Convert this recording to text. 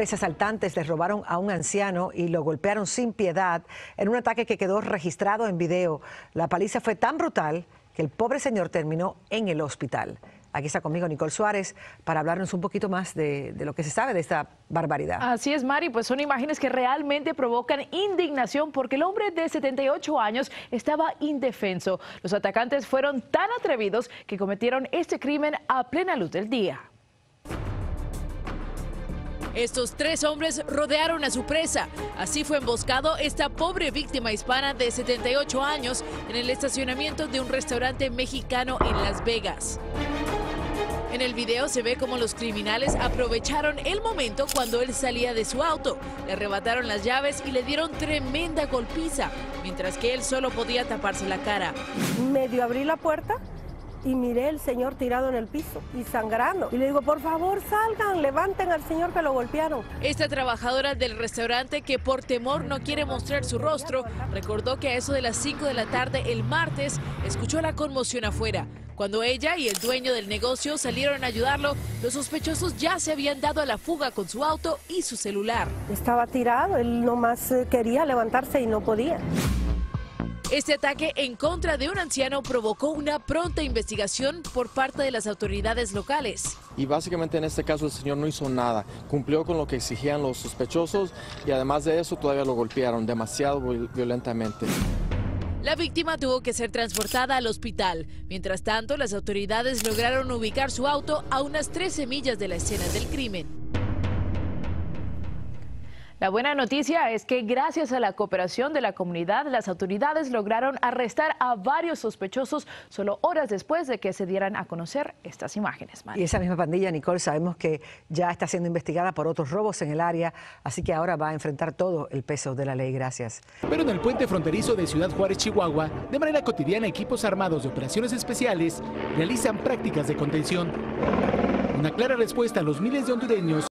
Tres asaltantes le robaron a un anciano y lo golpearon sin piedad en un ataque que quedó registrado en video. La paliza fue tan brutal que el pobre señor terminó en el hospital. Aquí está conmigo Nicole Suárez para hablarnos un poquito más de, de, lo que se sabe de esta barbaridad. Así es, Mari, pues son imágenes que realmente provocan indignación porque el hombre de 78 años estaba indefenso. Los atacantes fueron tan atrevidos que cometieron este crimen a plena luz del día. Estos tres hombres rodearon a su presa. Así fue emboscado esta pobre víctima hispana de 78 años en el estacionamiento de un restaurante mexicano en Las Vegas. En el video se ve como los criminales aprovecharon el momento cuando él salía de su auto, le arrebataron las llaves y le dieron tremenda golpiza, mientras que él solo podía taparse la cara. Medio abrí la puerta y miré el señor tirado en el piso y sangrando. Y le digo, por favor, salgan, levanten al señor que lo golpearon. Esta trabajadora del restaurante que por temor no quiere mostrar su rostro, recordó que a eso de las 5 de la tarde el martes escuchó la conmoción afuera. Cuando ella y el dueño del negocio salieron a ayudarlo, los sospechosos ya se habían dado a la fuga con su auto y su celular. Estaba tirado, él nomás quería levantarse y no podía. Este ataque en contra de un anciano provocó una pronta investigación por parte de las autoridades locales. Y básicamente en este caso el señor no hizo nada, cumplió con lo que exigían los sospechosos y además de eso todavía lo golpearon demasiado violentamente. La víctima tuvo que ser transportada al hospital. Mientras tanto, las autoridades lograron ubicar su auto a unas 13 millas de la escena del crimen. La buena noticia es que gracias a la cooperación de la comunidad, las autoridades lograron arrestar a varios sospechosos solo horas después de que se dieran a conocer estas imágenes. Y esa misma pandilla, Nicole, sabemos que ya está siendo investigada por otros robos en el área, así que ahora va a enfrentar todo el peso de la ley. Gracias. Pero en el puente fronterizo de Ciudad Juárez, Chihuahua, de manera cotidiana equipos armados de operaciones especiales realizan prácticas de contención. Una clara respuesta a los miles de hondureños